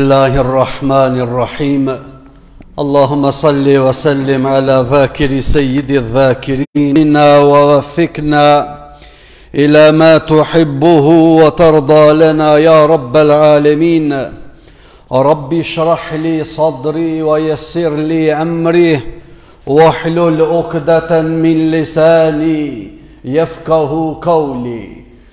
الله الرحمن الرحيم اللهم صل وسلم على ذاكر سيد الذاكرين ووفقنا إلى ما تحبه وترضى لنا يا رب العالمين رب اشرح لي صدري ويسر لي أمري واحلل عقدة من لساني يفقه قولي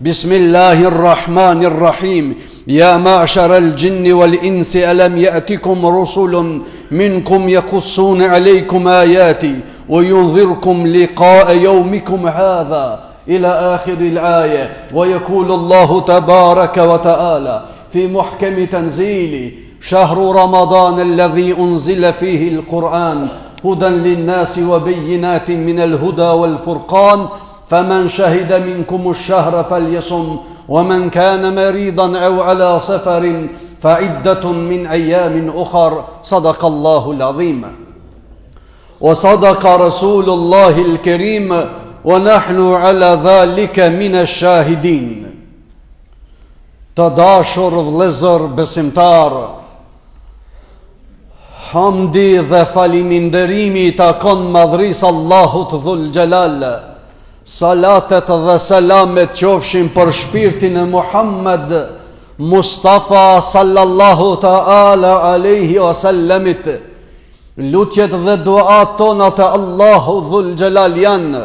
بسم الله الرحمن الرحيم يا معشر الجن والإنس ألم يأتكم رسل منكم يقصون عليكم آياتي وينذركم لقاء يومكم هذا إلى آخر الآية ويقول الله تبارك وتعالى في محكم تنزيله شهر رمضان الذي انزل فيه القران هدى للناس وبينات من الهدى والفرقان فمن شهد منكم الشهر فليصم ومن كان مريضا او على سفر فعده من ايام اخر صدق الله العظيم وصدق رسول الله الكريم ونحن على ذلك من الشاهدين Të dashur vlezër besimtar Hamdi dhe falënderimi i takon madhris s'Allahut dhul xhelal. Salatet dhe selamet qofshin për shpirtin e Muhammed Mustafa sallallahu ta'ala alejhi ve sellemit. Lutjet dhe duat tona te Allahu dhul xhelal janë.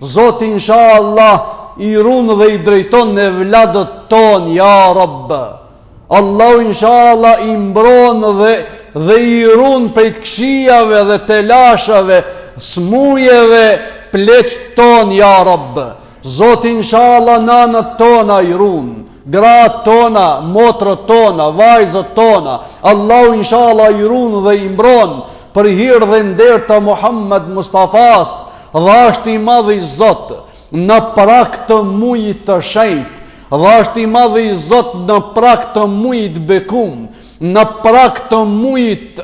Zoti inshallah i run dhe i drejton evladët tonë ja Rab. Allahu inshallah i mbron dhe i run prej të këqijave dhe telashave, smujeve, pleqt tonë ja Rab. Zoti inshallah nanat tona i run, gratë tona, motrët tona, vajzët tona. Allahu inshallah i run dhe i mbron për hir dhe nder të Muhammed Mustafas. Dhe është i madhi Zot në prag të mujit të shejt, dhe është i madhi Zot në prag të mujit bekum, në prag të mujit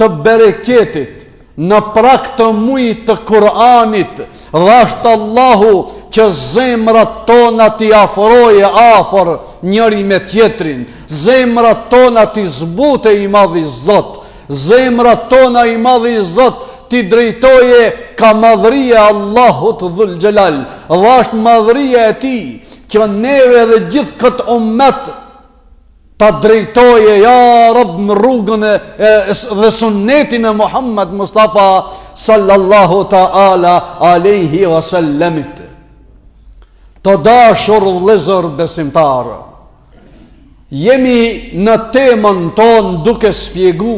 të bereketit, në prag të mujit të Kur'anit, dhe është Allahu që zemrat tona t'i afroje afër njëri me tjetrin, zemrat tona t'i zbute i madhi Zot, Zemrat tona i madhi Zot t'i drejtoje ka madhëria e Allahut dhul xhelal dhe është madhëria e tij që neve dhe gjithë këtë umet ta drejtoje ja Rab në rrugën e, e, dhe sunnetin e Muhammed Mustafa sallallahu ta'ala alejhi ve sellemit të dashur vllezër besimtarë Jemi në temën tonë duke spjegu,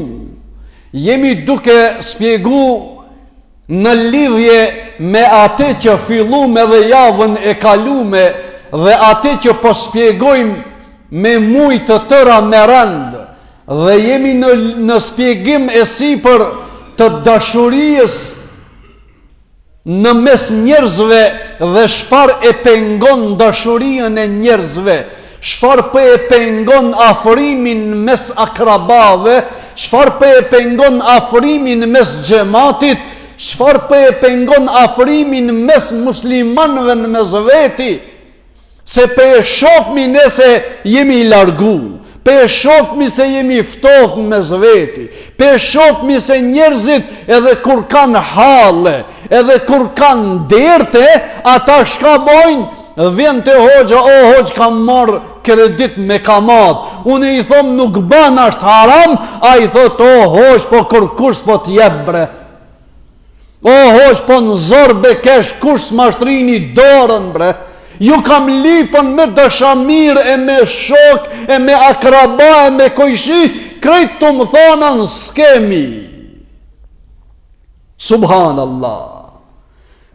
jemi duke spjegu në lidhje me ate që fillume dhe javën e kalume dhe ate që po spjegojmë me muj të tëra me rend dhe jemi në, në spjegim e sipër të dashuries në mes njerëzve dhe çfarë e pengon dashurinë e njerëzve, çfarë po e pengon afrimin mes akrabave, çfarë po e pengon afrimin mes xhematit, çfarë po e pengon afrimin mes muslimanëve në mes veti, Se pe e shofmi ne se jemi i largu, pe e shofmi se jemi i ftohtë mes veti, pe e shofmi se njerëzit edhe kur kanë halle, edhe kur kanë derte, ata çka bojnë, vjen te hoxha, o hoxhë kam marr kredit me kamatë, unë i thom nuk ban asht haram, ai thot o hoxhë po kërkush s'po të jep bre. O hoxh po n'zor bekesh kush s'ma shtrini dorën bre Ju kam lypën me dashamir e me shok e me akraba e me kojshi Krejt tu më thonën s'kemi Subhanallah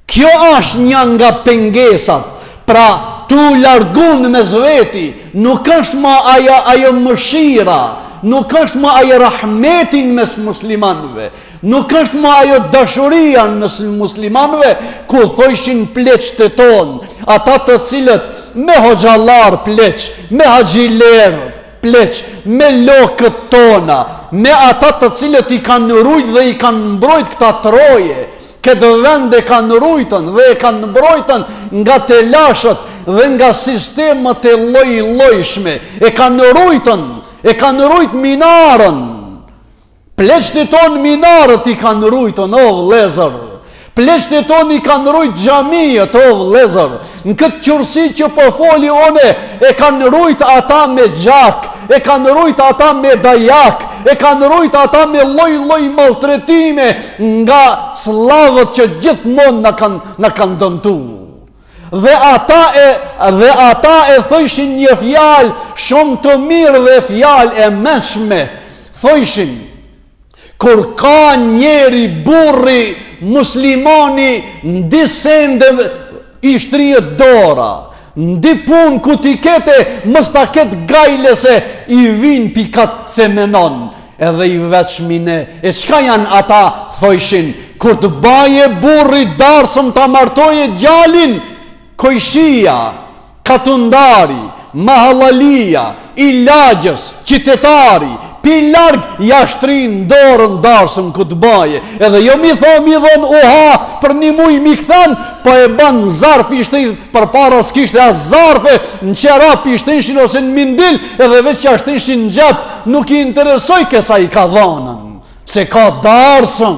Kjo është një nga pengesat Pra tu largun mes veti Nuk është ma aja ajo mëshira Nuk është ma ajo rahmeti mes muslimanve Nuk është ma ajo dashuria mes muslimanëve ku thojshin pleqtë e tonë, ata të cilët me hoxhallar pleq, me haxhiler pleq, me lokët tona, me ata të cilët i kanë rujt dhe i kanë mbrojt këta troje, këtë vend e kanë rujtën dhe e kanë mbrojtën nga telashet dhe nga sistemet e lloj llojshme, e kanë rujtën, e kanë rujt minarën, Pleqtë e tonë minaret i kanë rujtën, o vllezër. Pleqtë e tonë i kanë rujtë xhamiat, o vllezër. Në këtë çarshi që po foli one, e kanë rujtë ata me gjak, e kanë rujtë ata me dajak, e kanë rujtë ata me lloj lloj maltretime nga sllavët që gjithmonë na kanë dëmtu. Dhe ata edhe ata e thojshin një fjalë shumë të mirë dhe fjalë e meçme. Thojshin kur ka njeri burri muslimani ndi send e i shtrihet dora, ndi punë ku ti ketë mos ta ket gajle se i vijnë pi ka s'e menon. Edhe i vjen, çmine e çka janë ata, thojshin, kur të baje burri darsëm ta martoje gjalin, kojshia, katundari, mahallalia, i lagjës, qytetari, pi larg, ja shtrin dorën, darsëm kur të baje, edhe jo me i thanë, m'i dhon, uha, për ni muj, m'i kthen, po e ban zarf ishte, përpara s'kishte as zarfe, në çerap i shtinshin, ose në mindil, edhe veç ja shtinshin në xhep, Nuk i interesoj ke sa i ka dhanën, se ka darsëm.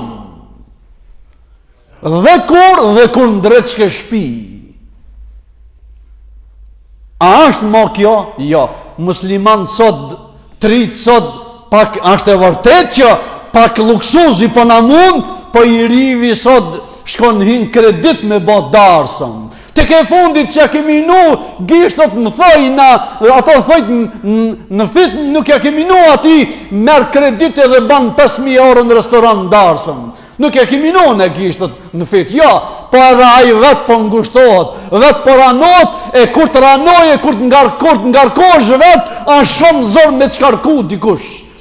Dhe kur dhe kur ndreqke shpi. A është ma kjo? Jo. Musliman sot, t'rit sot, pak është e vërtet që pak luksuzi po na mund, po i rivi sot shkon hin n'kredit me bo darsëm. Tek e fundit që ja kemi vnu gishtat më, thojt na, ato thojt në fyt nuk ja kemi vnu atij, merr kredit edhe ban 5.000 euro në restoran në darsëm. Nuk ja kemi vnu ne gishtat në fyt, jo, po edhe ai vetë po ngushtohet, vetë po ranohet, e kur të ranohesh, e kur të, kur të ngarkohesh vetë, a shumë zor me të shkarku dikush.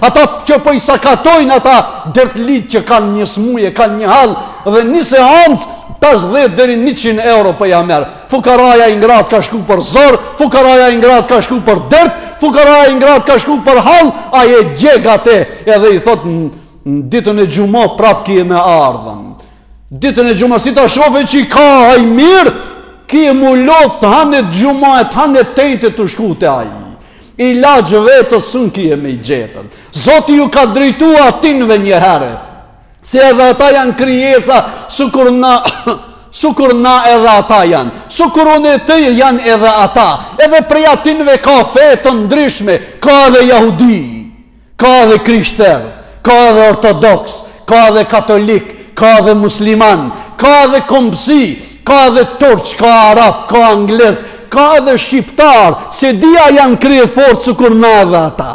Ata që po i sakatojnë ata dertlit që kanë një smuje, kanë një hall dhe një seancë tash 10 deri 100 euro po ja merr. Fukaraja i ngrat ka shku për zor, fukaraja i ngrat ka shku për dert, fukaraja i ngrat ka shku për hall, ai e gjeg atë edhe i thot në ditën e xhuma prap kije me ardhën. Ditën e xhuma si ta shofe që i ka ai mirë, kije m'u lodh të hanët, xhuma e të hanët, t'enjte tu shku te ai. Ilaç vetes s'un kije me i gjetën. Zoti ju ka drejtu atinve një herë. Se edhe ata janë krijesa, sukur na, sukur na edhe ata janë. Sukur unë e ti janë edhe ata. Edhe prej atinve ka fe të ndryshme, ka edhe jahudi. Ka edhe krishterë, ka edhe ortodoks, ka edhe katolik, ka edhe musliman, ka edhe kombësi, ka edhe turq, ka arab, ka anglez, ka edhe shqiptar, s'e di a janë kryefortë sëkur ne edhe ata.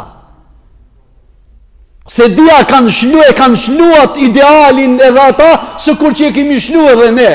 S'e di a kanë shlu e kanë shluat idealin edhe ata, sëkur që e kemi shlu edhe ne.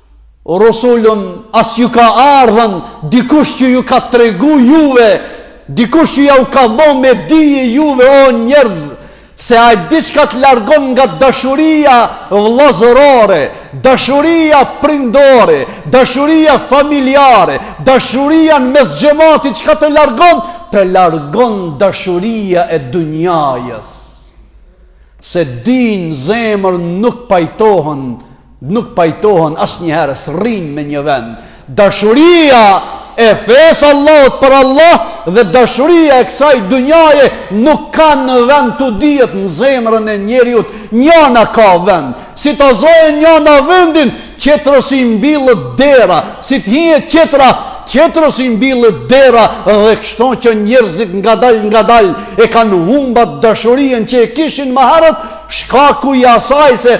Rusulun as ju ka ardhën dikush që ju ka tregu juve, dikush që ja u ka bo me dije juve o njerëz, se a e di çka të largon nga dashuria vlazërore, dashuria prindore, dashuria familjare, dashuria në mes xhematit çka të largon, të largon dashuria e dunjajës. Se di n'një zemër nuk pajtohen, Nuk pajtohen asnjëherë, s'rrin me një vend. Dashuria e fesë Allahut për Allah dhe dashuria e kësaj dynjaje nuk kanë vend të dijet në zemrën e njeriut. Njëna ka vend. Si të zojë njëna vendin, qetrës i mbillet dera. Si të hije qetra, qetrës i mbillet dera dhe kështu që njerëzit ngadalë ngadalë e kanë humbat dashurien që e kishin ma herët, shkaku i asaj se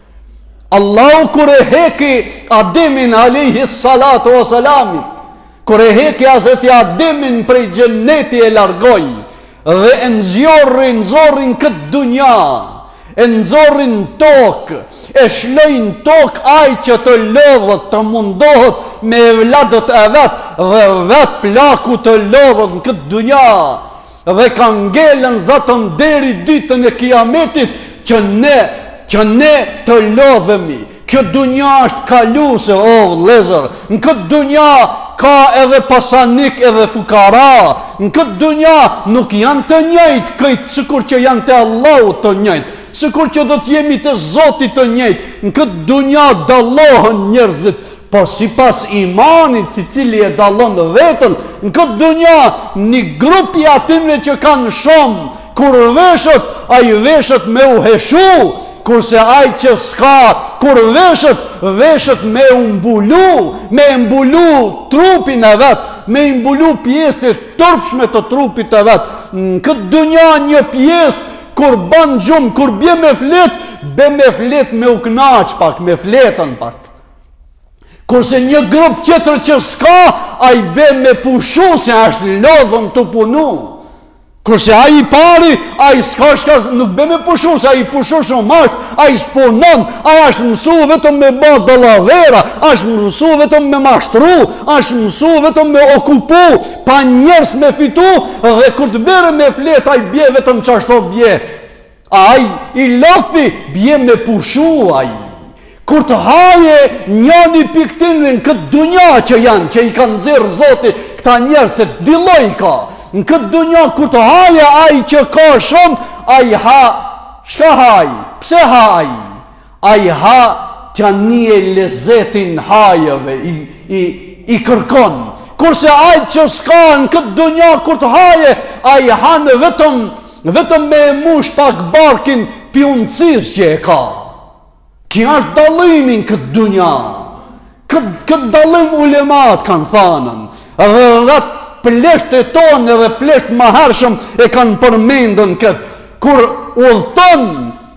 Allahu kur e heki Ademin alayhi salatu wa salam kur e heki Hazreti Ademin prej xheneti e largoi dhe e nxjorri nxorri n'kët dunja e nxorri n'tok e shloj n'tok ai që të lodhet të mundohet me evladët e vet dhe vet plaku të lodhet në kët dunja dhe ka ngelën zatën deri ditën e kiametit që ne që ne të lodhemi kjo dunja është kaluse o vllezër në këtë dunja ka edhe pasanik edhe fukara në këtë dunja nuk janë të njëjt këtu sëkur që janë te Allahu të njëjt sëkur që do të jemi te Zoti të njëjt në këtë dunja dallohen njërzit Por sipas imanit sicili e dallon veten në këtë dunja, një grup i atyre që kanë shumë, kur veshët, ai veshët me u heshu, kurse ai që s'ka kur veshët, veshët me u mbulu, me mbulu trupin e vet, me mbulu pjesët e turpshme të trupit të vet. Në këtë dynja një pjesë kur ban gjumë, kur bie me flet, be me flet me u kënaq pak, me fletën pak. Kurse një grup tjetër që s'ka, ai be me pushu se ashtë lodhën tu punu. Kurse ai i pari, ai s'ka çka nuk be me pushu, se ai i pushu shumë ashtë, ai s'punon, ai ashtë mësu vetëm me ba dallavera, ashtë mësu vetëm me mashtru, ashtë mësu vetëm me okupu, pa njerëz me fitu, dhe kur të bjere me flet, ai bje vetëm qashtu bje. Ai i lodhti bje me pushu ai. Kur të haje njani piktinë në këtë dunja që janë, që i ka nxjerr zoti, këta njerëz se dy lloj ka. Në këtë dunja kur të haje ai që ka shumë, ai ha, çka haj, pse haj, Ai ha t'ja nie lezetin hajeve, i, i, i kërkon. Kurse ai që s'ka në këtë dunja kur të haje, ai hanë vetëm, vetëm me e mush pak barkin pjunësis që e ka. Ky është dallimi n'këtë dunja. Këtë, këtë dallim ulemat kanë thanën. Edhe pleqt e tonë edhe pleqt ma hershëm e kanë përmendën këtë. Kur udhëton,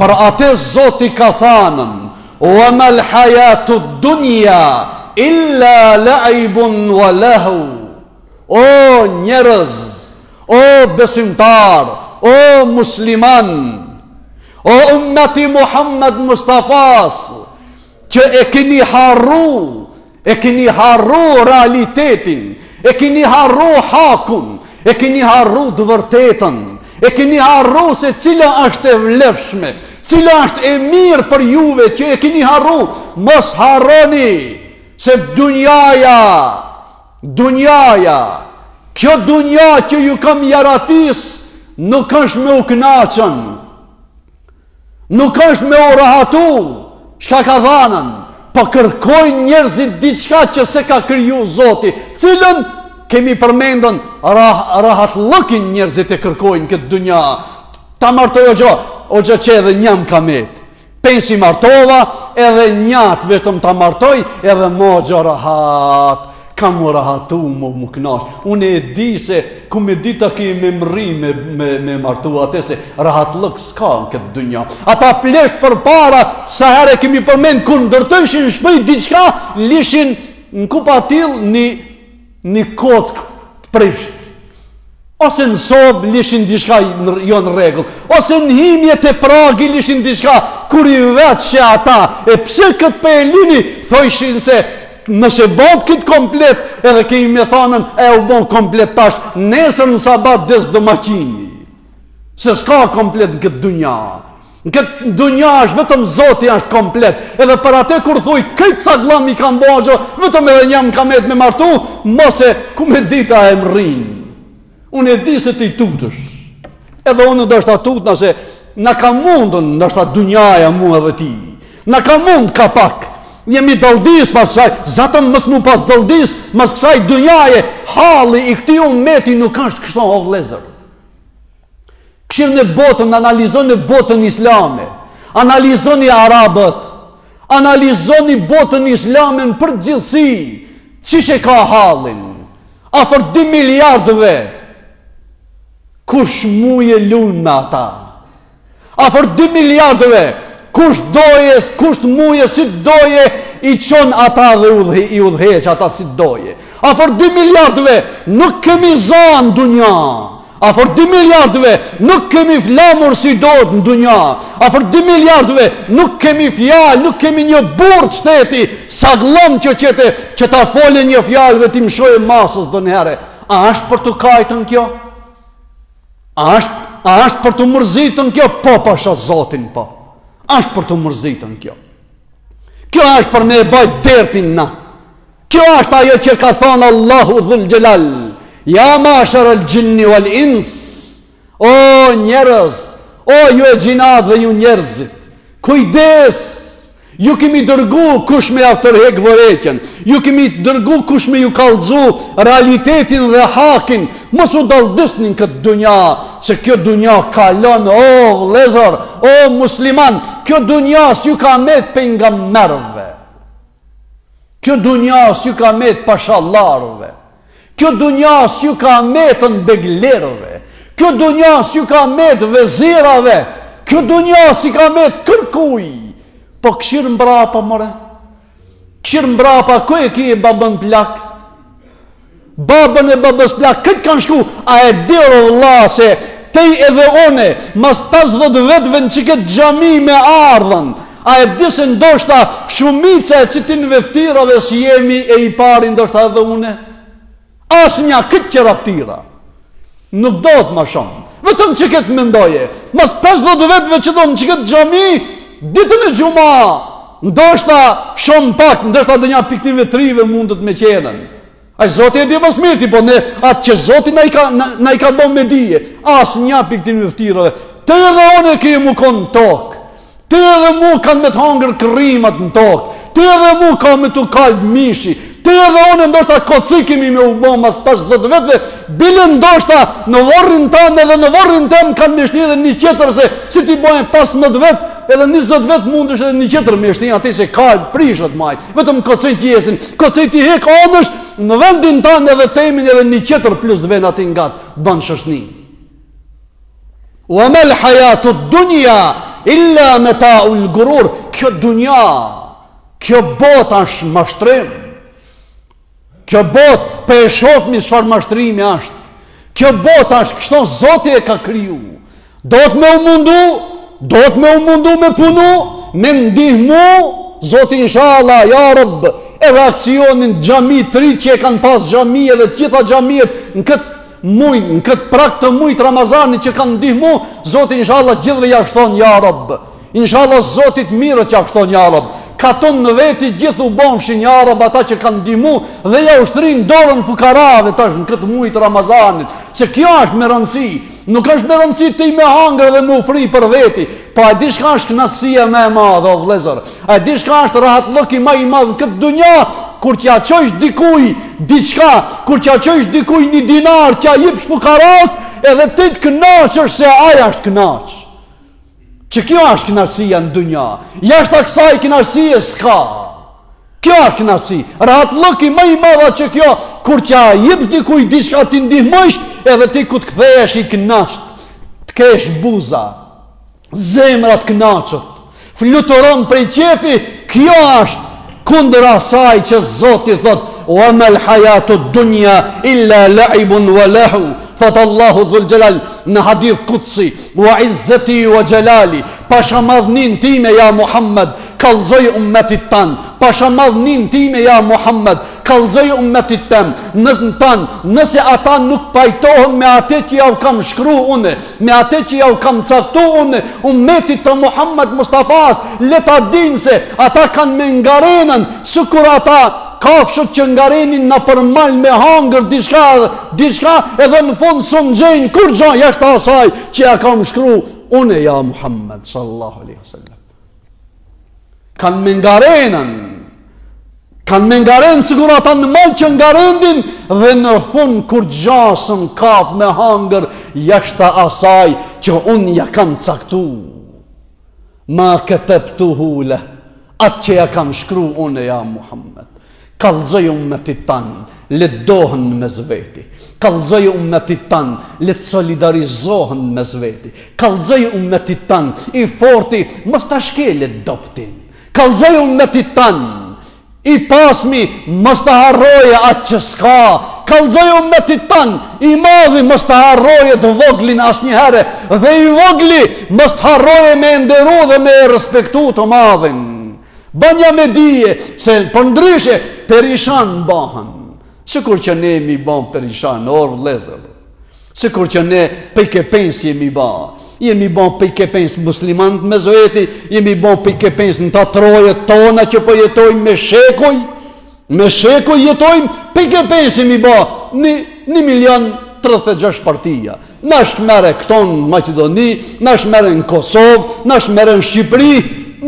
Për atë Zoti ka thanën, "Wa mal hayatu dunya illa la'ibun wa lahw." O njerëz, o besimtar, o musliman, o ummeti Muhammed Mustafas, që e keni harru E kini harru realitetin, e kini harru hakun, e kini harru të vërtetën, e kini harru se cila është e vlefshme, cila është e mirë për juve që e kini harru, mos harroni se dunjaja, dunjaja, kjo dunja që ju kam jaratis, nuk është me u knaqën, Nuk është me u rahatu, çka ka dhanën, për po kërkojnë njerëzit diçka që s'e ka kriju zoti, cilën kemi përmendën rah, rahatllëkin njerëzit e kërkojnë n'këtë dunja, ta martoj o gjo, o gjo që edhe nja m'ka metë, pesë i martova edhe njatë vetëm ta martoj edhe mo gjo rahat, Ka m'u rahatu m'u m'u knaq. Unë e di se ku me di të ke me mrri me, me, me martu atë se rahatllëk s'ka në këtë dunja. Ata pleqt përpara, sa herë e kemi përmend, kur ndërtojshin shpej diçka, lishin në kupa atil një, një koçkë të prisht. Ose në sobë lishin diçka jo në rregull, ose në hymje te pragi lishin diçka kur i vetshe ata e pse këtë pe e lini, thojshin se nëse bon kët komplet edhe kemi me thanën e u bon komplet tash nesër në sabah des domethonë se s'ka komplet në këtë dunja Në këtë dunja është vetëm Zoti është komplet. Edhe për atë kur thu qe sa gllom i kam bo, vetëm edhe njo m'ka met me martu, more ku me dita e mrrin. Unë e di se ti tutësh. Edhe unë ndoshta tutna se na ka mundën ndoshta dunjaja mua dhe ti. Na ka mund ngapak. Jemi daldis mas saj, zaten mos m'u pas daldis mas kësaj dunjaje, halli i këtij umeti nuk është kështu o vëllezër. Kshirni botën, analizoni botën islame, analizoni arabët, analizoni botën islame në përgjithësi, qysh e ka hallin, afër 2 miliardë vetë, kush muje lun me ata, Afër 2 miliardë vetë, kush doje, kush muje, si t'doje, i çon ata dhe udhe, i udhëheq ata si t'doje. Afër 2 miliardë vetë, nuk kemi za n'dunja. Afër 2 miliardë vetë, nuk kemi flamur si duhet në dunja. Afër 2 miliardë vetë, nuk kemi fjalë, nuk kemi një burrë shteti, sa gllom qe që je te, që ta folin një fjalë dhe t'i mshojë masës donjëherë. A është për t'u kajtën kjo? A është, a është për t'u mërzitën kjo? Po, pasha zotin, po. A është për t'u mërzitën kjo? Kjo është për me e bajt dertin na. Kjo është ajo që ka thonë Allahu dhul xhelal. Ja ma'sherel xhinni uel ins. O njerëz, o ju e xhinat dhe ju njerëzit. Kujdes, Ju kemi dërgu kush me jau tërhek vërejtjen, ju kemi dërgu kush me ju kallzu realitetin dhe hakin, mos u daldisni n'këtë dunja, se kjo dunja kalon, o vllezër, o musliman, kjo dunja s'ju ka met pejgamerëve, kjo dunja s'ju ka met pashallarve, Kjo dunja s'ju ka metën beglerëve, kjo dunja s'ju ka met vezirave, kjo dunja s'i ka met kërkuj. Po kshir mbrapa, more. Kshir mbrapa, ku e ki babën plak? Babën e babës plak, kah kanë shku, a e di ore vlla se ti edhe unë, mas pesëdhet vjetëve në qët xhami me ardhën, A e di se ndoshta shumica e qitynve ftyrave si jemi e i pari ndoshta edhe une? Asnja këtë qeto ftyra. Nuk do të ma shumë. Vetëm që këtë mendoje. Mas 50 vjetëve që do në që këtë xhami, ditën e xhuma, ndoshta shumë pak, ndoshta ndonja pej ktynve ftyrve mundet me qenën. Ai Zoti e di më së miri, po ne atë që Zoti na i ka na, na i ka bën me dije, asnja pej ktynve ftyrave. Ti edhe unë kemi m'u kon në tokë. Ty edhe mu kanë me të hangër krrimat në tokë. Ty edhe mu ka me t'u kalb mishi. Ti edhe unë ndoshta koci kemi me u bën mas 50 vjetëve. Bile ndoshta në vorrin tanë edhe në vorrin tem kanë me shti edhe një qetër se si t'i bojnë 15 vjet edhe 20 vjet mundesh edhe një qetër me shti aty se kalbet prishet ma. Vetëm kocit të jesin, kocit t'i hek anësh në vendin tënd edhe temin edhe një qetër plus vend aty ngat, bën shoshni. Wa mal hayatu dunya illa mata'ul gurur. Kjo dunja, kjo botë është mashtrim. Kjo botë, për po e shofmi çfarë mashtrimi ashtë. Kjo botë ashtë, kështu Zoti e ka kriju. Duhet me u mundu, duhet me u mundu me punu, me ndihmu, Zoti inshallah, ja Rab, edhe aksionin xhami të rit që e kanë pas xhami edhe të gjitha xhamijet në këtë Muj, në këtë prag të mujt Ramazanit që kanë ndihmu, Zoti Inshallah gjithve ja shton, ja Rab. Inshallah Zoti t'mirët ja shton, ja Rab. Katon në veti gjithë u bofshin, ja Rab, ata që kanë ndihmu dhe jau shtrin dorën fukarave tash në këtë mujt Ramazanit. Se kjo është me rëndësi, nuk është me rëndësi ti me hangër dhe me u fry për veti, po e di çka është knaqsia ma e madhe, o vllezër. A e di çka është rahatllëki ma i madh në këtë dunja, kur t'ja çojsh dikuj diçka, kur t'ja çojsh dikuj një dinar, t'ja jipsh fukaras, edhe ti të kënaqesh se aj është kënaqë. Që kjo është kënaqësia në dunja, jashta ksaj kënaqësi s'ka. Kjo është kënaqësi, rahatllëki ma i madh që kjo, kur t'ja jipsh dikuj diçka, t'i ndihmojsh, edhe ti kur të kthehesh i kënaqët, të qesh buza, Zemra të kënaqet, fluturon prej qefi, kjo është kundër asaj që Zoti thot, "Wa mal hayatu dunya illa la'ibun wa lahu." Thot Allahu dhul jalal në hadith kutsi, "Wa izzati wa jalali." Pasha madhnin time ja Muhammed, kallzoj ummetit tan. Pasha madhnin time ja Muhammed, Kallzoj ummetit tem, në në tanë, nëse ata nuk pajtohen me ate që ja u kam shkru une, me ate që ja u kam caktu une, ummetit të Muhammed Mustafas, le ta dinë se ata kanë me ngarenën, sikur ata kafshët që ngarenin nëpër mal me hangër diçka, diçka edhe në fund s'un gjejnë kurgjo jashtë asaj që ja kam shkru une, ja Muhammed, sallallahu alaihi sallam. Kanë me ngarendë, kanë me ngarendë sikur ata në mal që ngarendin dhe në fund kurgja s'ën ka me hangër jashtë asaj që unë ja kam caktu. Ma ketebtuhu leh, atë që ja kam shkru unë e ja Muhammed. Kallxoju ummetit tan, le të dohen në mes veti. Kallxoju ummetit tan, le të solidarizohen në mes veti. Kallxoju ummetit tan, i forti mos ta shkele të dobtin. Kallxoju ummetit tan, i pasmi mos ta harroje atë që s'ka, kallxoju ummetit tan, i madhi mos ta harroje të voglin asnjëherë, dhe i vogli mos të harroje me e nderu dhe me e respektu të madhin. Banja me dije se përndryshe perishan bahen. Sikur që ne jemi ba perishan or vëllezër. Sikur që ne pikë e pesë jemi ba. Jemi ba pikë e pesë muslimanët mes veti, jemi ba pikë e pesë në kto trojet tona që po jetojmë me shekuj. Me shekuj jetojmë, pikë e pesë jemi ba, një, një milion 36 partia. Në është mere këton në Macedoni, në është mere në Kosovë, në është mere në Shqipëri,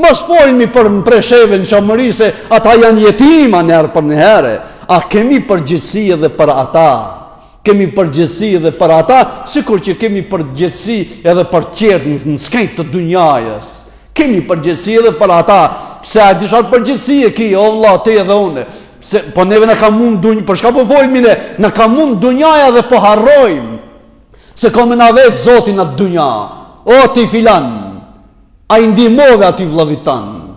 mos folmi për në Preshevë, në Çamëri se ata janë jetima njerë për një herë, a kemi përgjegjësi edhe për ata. Kemi përgjegjësi edhe për ata, sikur që kemi përgjegjësi edhe për tjert në skajt të dunjajës. Kemi përgjegjësi edhe për ata, pse a di çfarë përgjegjësie ki, o vëlla, ti edhe unë. Pse po neve na ka mund dunjë, për çka po folmi ne? Na ka mund dunjaja dhe po harrojmë se ka me na vet Zoti n'at dunja. O ti filan, a i ndihmove atij vllavit tan?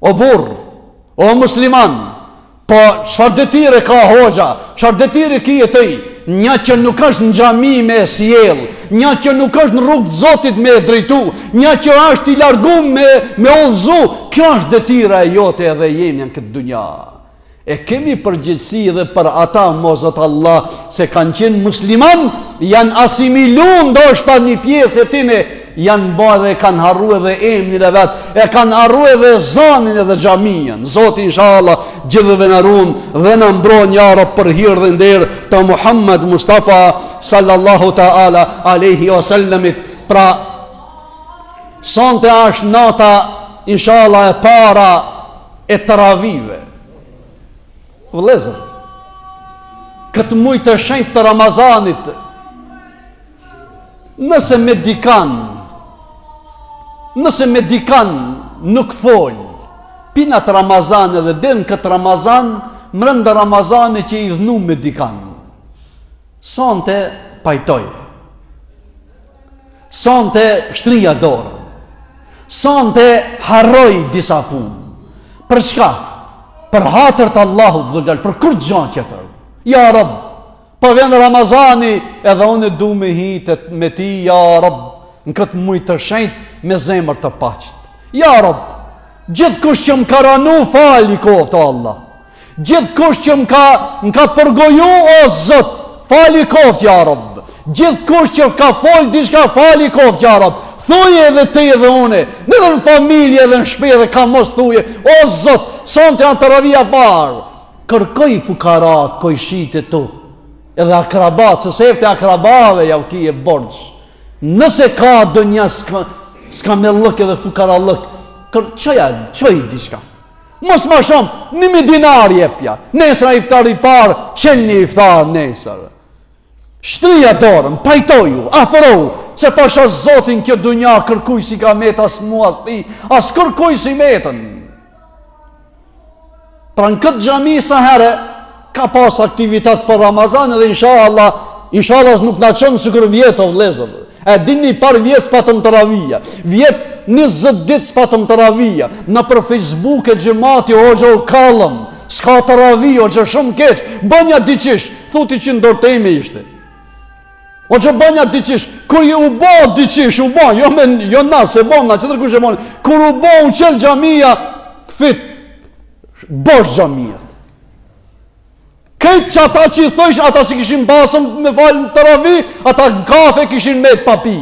O burrë, o musliman, po çfarë detire ka hoxha? Çfarë detire ki e ti? Një që nuk është në xhami me sjell, një që nuk është në rrugë të Zotit me drejtu, një që është i largum me udhëzu, kjo është detira e jote edhe e jemja në këtë dunja. E kemi përgjegjësi edhe për ata maazallah se kanë qenë musliman, janë asimilu ndoshta një pjesë e tine, janë ba dhe kanë harru edhe emnin e vet, e kanë harru edhe ezanin edhe xhamien. Zoti insha Allah gjithëve na run dhe na mbron ja Rab për hirë dhe nder të Muhammed Mustafa sallallahu ta'ala alejhi ve sellemit. Pra, sonte ashtë nata insha Allah e para e taravive. Vëllezër, këtë muj të shenjtë të Ramazanit, nëse me dikan, nëse me dikan nuk folë, pi n'at Ramazan edhe deri n' këtë Ramazan, mrenda Ramazane që je idhnu me dikan. Sonte pajtoju. Sonte shtrija dorë. Sonte harroj disa punë. Për çka? Për hatër të Allahut dhe gjalë, për kurgja tjetër. Ja Rab, po vjen Ramazani, edhe unë du me hi te me ti, ja Rab, në këtë muj të shenjtë, me zemër të paqtë. Ja Rab, gjithkush që më ka ranu, falë i koftë, Allah. Gjithkush që më ka, më ka përgoju o Zot, falë i koftë ja Rab. Gjithkush që ka folë diçka falë i koftë ja Rab. Thuje edhe ti edhe unë, në dhe në familje edhe në shpi edhe ka mos thuje, o Zot, sonte janë teravija parë. Kërkoj fukarat, kojshitë e tu, edhe akrabat, se sefte akrabave jau kie borxh. Nëse ka donjë ska, skamllëk edhe fukarallëk, çoja, çoj diçka. Mos ma shumë, një mi dinar jepja. Nesra iftari parë, çel një iftar nesër. Shtrija dorën, pajtoju, afrohu, se pasha Zotin kjo dunja kërkuj s'i ka met as mu as ti, as kërkuj s'i metën. Pra në këtë xhami sa herë, Ka pas aktivitet për Ramazan edhe inshallah, inshallah nuk na çon sikur vjet o vëllezër. E dini parvjet s'patëm teravija. Vjet 20 ditë s'patëm teravija. Nëpër Facebook xhemati o hoxhë kallëm. S'ka teravi o hoxhë shumë keq. Bënja diçish, thotë që ndortemi ishte. Hoxhë bënja diçish, kur ju u bo diçish, u bo, jo, men, jo na, s'e bom na, tjetërkush e bo, kur u bo u çel xhamija, këfit, bosh xhamijat. Krejt ata që i thojsh, ata që kishin basën me falë teravi, ata kafe kishin met pa pi.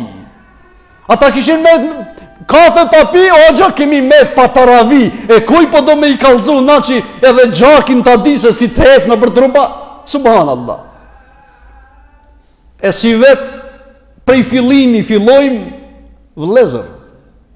Ata kishin met kafe pa pi, hoxha kemi met pa teravi. E kuj po do me i kallzu na që edhe gjakin ta di se si të hec nëpër truba? Subhan Allah. E sivjet prej fillimi, fillojmë vllezër.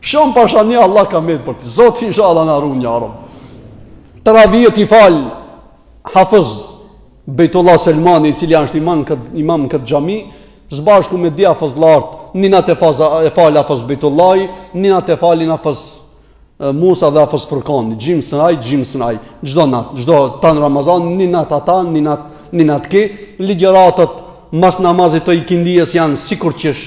Shum pasha një Allah ka met për ti. Zoti inshallah na ruan ja Rabb. Teravitë i fal Hafiz Bejtullah Selmani, i cili është imam kët imam kët xhami, së bashku me dy hafizllarët, ni natë e fal Hafiz Bejtullah, ni natë e falin Hafiz Musa dhe Hafiz Furkan, gjims naj, gjims naj. Çdo nat, çdo tan Ramazan, ni natë ata, ni na ni natë ky, ligjëratat mas namazit të ikindies janë sikur qesh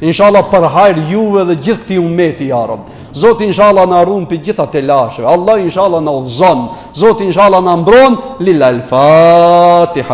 Inshallah për hajr juve dhe gjithë këtij ummeti ja Rabb. Zoti inshallah na ruan prej gjitha telasheve. Allah inshallah na udhëzon. Zoti inshallah na mbron lillah al-Fatiha.